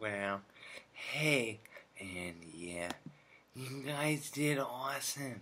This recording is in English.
Wow. hey, and yeah, you guys did awesome.